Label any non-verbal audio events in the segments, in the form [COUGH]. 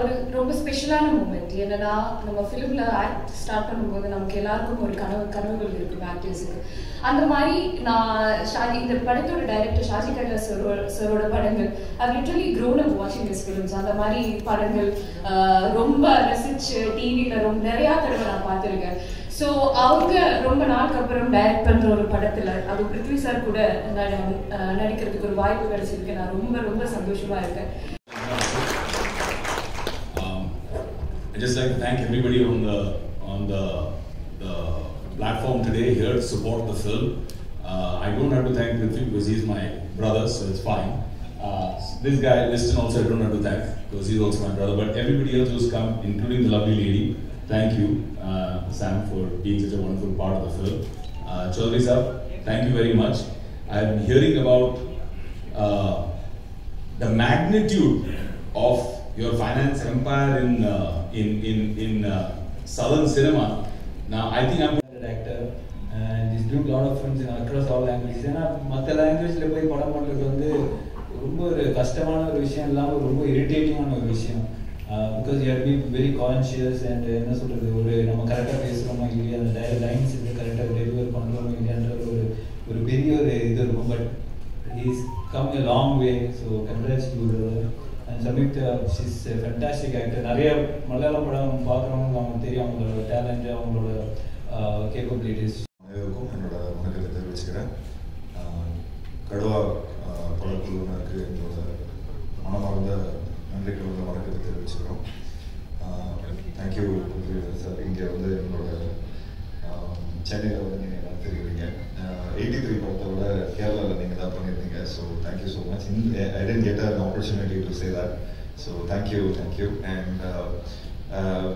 ஒரு ரொம்ப ஸ்பெஷலான மூமெண்ட் என்னன்னா நம்ம ஃபிலிம்ல ஆக்ட் ஸ்டார்ட் பண்ணும்போது நமக்கு எல்லாருக்கும் ஒரு கனவு கனவுகள் இருக்கும் ஆக்டர்ஸுக்கு அந்த மாதிரி நான் ஷாஜி இந்த படத்தோட டைரக்டர் ஷாஜி கைலா சரோட சரோட படங்கள் அது லிட்டரலி க்ரோன் அப் வாட்சிங் திஸ் ஃபிலிம்ஸ் அந்த மாதிரி படங்கள் ரொம்ப ரசிச்சு டிவியில் ரொம்ப நிறையா தடவை நான் பார்த்துருக்கேன். ஸோ அவங்க ரொம்ப நாளுக்கு அப்புறம் டைரக்ட் பண்ணுற ஒரு படத்தில் அது பிருத்வி சார் கூட நான் நடிக்கிறதுக்கு ஒரு வாய்ப்பு கிடைச்சிருக்கு. நான் ரொம்ப ரொம்ப சந்தோஷமா இருக்கேன். I'd just like to thank everybody on the on the the platform today here to support the film. Uh, I don't have to thank Prithvi because he's my brother, so it's fine. Uh, this guy, Liston, also I don't have to thank because he's also my brother. But everybody else who's come, including the lovely lady, thank you, uh, Sam, for being such a wonderful part of the film. Uh, Chaudhary thank you very much. I'm hearing about uh, the magnitude of your finance empire in uh, in in in uh, southern cinema. Now, I think I'm actor and he's doing a lot of films in across all languages. ஏன்னா மற்ற லாங்குவேஜில் போய் படம் பண்ணுறது வந்து ரொம்ப ஒரு கஷ்டமான ஒரு விஷயம் இல்லாமல் ரொம்ப இரிட்டேட்டிங்கான ஒரு விஷயம். Because you be very conscious and என்ன சொல்கிறது ஒரு நம்ம கரெக்டாக பேசுகிறோமோ இல்லையா? அந்த டய லைன்ஸ் இது கரெக்டாக டெலிவர் பண்ணுறோமோ இல்லையான்ற ஒரு ஒரு பெரிய ஒரு இது இருக்கும். But he's come a long way so congrats and Samyuktha she's fantastic actor நிறைய மலையாள படம் பார்க்குறவங்க அவங்க தெரியும் அவங்களோட டேலண்ட் அவங்களோட uh, கேப்பபிலிட்டிஸ் அனைவருக்கும் என்னோட வணக்கத்தை தெரிவிச்சுக்கிறேன். கடுவா ஆஹ் படக்குழுவினருக்கு எங்களோட மனமார்ந்த நன்றி கலந்த வணக்கத்தை தெரிவிச்சுக்கிறோம். Thank you sir. இங்கே வந்து எங்களோட சென்னையில் வந்து நீங்கள் தெரியுறீங்க எயிட்டி த்ரீ படத்தை விட கேரளாவில் நீங்கள் தான் பண்ணியிருந்தீங்க so thank you so much I didn't get an opportunity to say that so thank you thank you and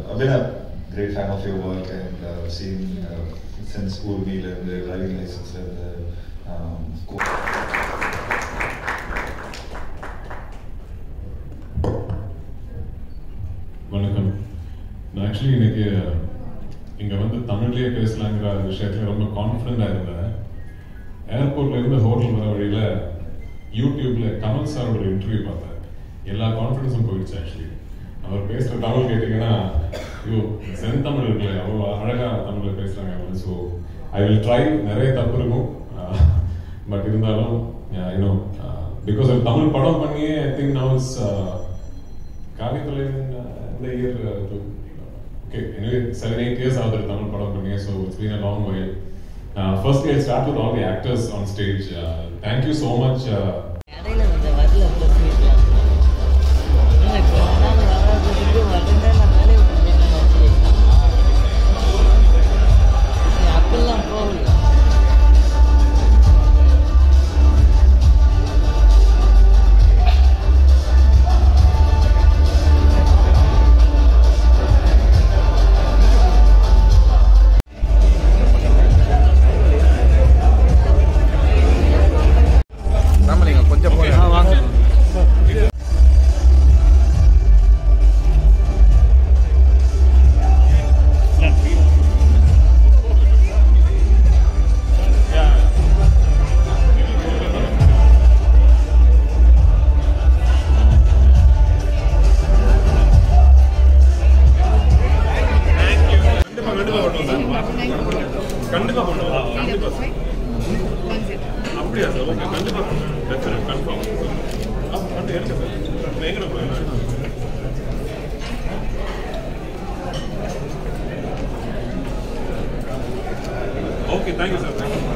I've been a great fan of your work and uh, seen uh, since school meal and the driving license and the um, co- வணக்கம் நான் actually இன்னைக்கு இங்கே வந்து தமிழ்லேயே பேசலாங்கிற விஷயத்துல ரொம்ப கான்ஃபிடென்ட்டாக இருந்தேன். ஏர்போர்ட்ல இருந்து ஹோட்டல் வர வழியில் யூடியூப்ல கமல் சாரோட இன்டர்வியூ பார்த்தேன். எல்லா கான்ஃபிடன்ஸும் போயிடுச்சு ஆக்சுவலி அவர் பேசுகிற தமிழ் கேட்டிங்கன்னா ஐயோ செந்தமிழ் இருக்குல்ல அவ்வளோ அழகாக தமிழில் பேசுகிறாங்க அப்படின்னு ஸோ ஐ வில் ட்ரை நிறைய தப்பு இருக்கும். [LAUGHS] பட் இருந்தாலும் இன்னும் uh, பிகாஸ் தமிழ் படம் பண்ணியே I think now is uh, Kaaviyathalaivan uh, இந்த year Okay, anyway, seven, eight years out of Tamil Padam Panniya, so it's been a long while. Uh, firstly, I'll start with all the actors on stage. Uh, thank you so much. Uh, கொஞ்சம் வாங்க கண்டிப்பா பண்ணுவோம் கண்டிப்பா அப்படியா? Sir okay கண்டிப்பாக definite confirm கண்டு எடுத்து sir. எங்கே போயிடலாம் ஓகே தேங்க்யூ சார் தேங்க்யூ